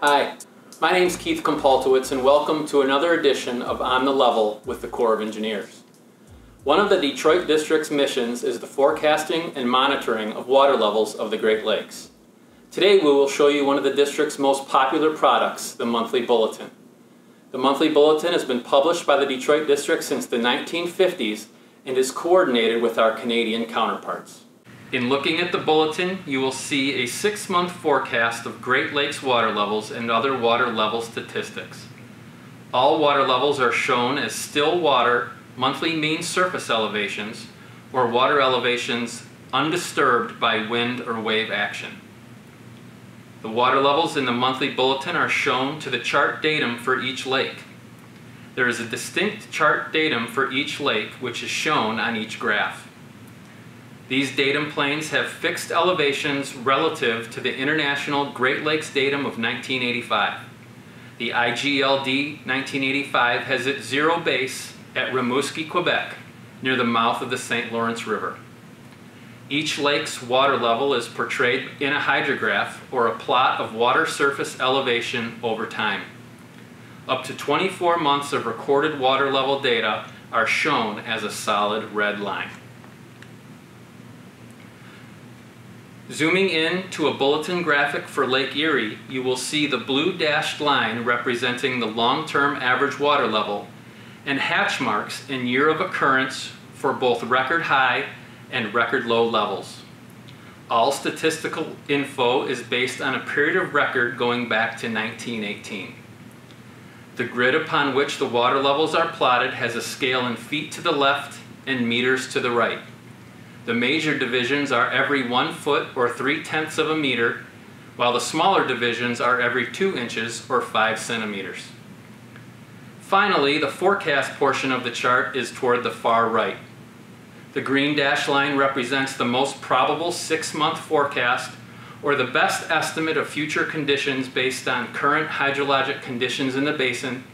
Hi, my name is Keith Kompoltowicz and welcome to another edition of On the Level with the Corps of Engineers. One of the Detroit District's missions is the forecasting and monitoring of water levels of the Great Lakes. Today we will show you one of the district's most popular products, the Monthly Bulletin. The Monthly Bulletin has been published by the Detroit District since the 1950s and is coordinated with our Canadian counterparts. In looking at the bulletin, you will see a six-month forecast of Great Lakes water levels and other water level statistics. All water levels are shown as still water monthly mean surface elevations or water elevations undisturbed by wind or wave action. The water levels in the monthly bulletin are shown to the chart datum for each lake. There is a distinct chart datum for each lake which is shown on each graph. These datum planes have fixed elevations relative to the International Great Lakes datum of 1985. The IGLD 1985 has its zero base at Rimouski, Quebec, near the mouth of the St. Lawrence River. Each lake's water level is portrayed in a hydrograph or a plot of water surface elevation over time. Up to 24 months of recorded water level data are shown as a solid red line. Zooming in to a bulletin graphic for Lake Erie, you will see the blue dashed line representing the long-term average water level and hatch marks in year of occurrence for both record high and record low levels. All statistical info is based on a period of record going back to 1918. The grid upon which the water levels are plotted has a scale in feet to the left and meters to the right. The major divisions are every one foot or three tenths of a meter, while the smaller divisions are every two inches or five centimeters. Finally, the forecast portion of the chart is toward the far right. The green dash line represents the most probable six-month forecast or the best estimate of future conditions based on current hydrologic conditions in the basin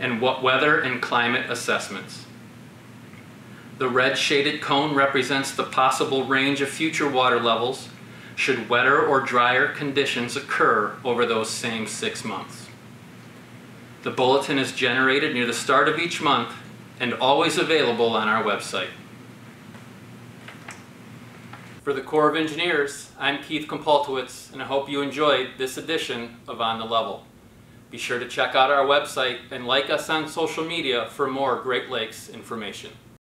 and what weather and climate assessments. The red shaded cone represents the possible range of future water levels should wetter or drier conditions occur over those same six months. The bulletin is generated near the start of each month and always available on our website. For the Corps of Engineers, I'm Keith Kompoltowicz, and I hope you enjoyed this edition of On the Level. Be sure to check out our website and like us on social media for more Great Lakes information.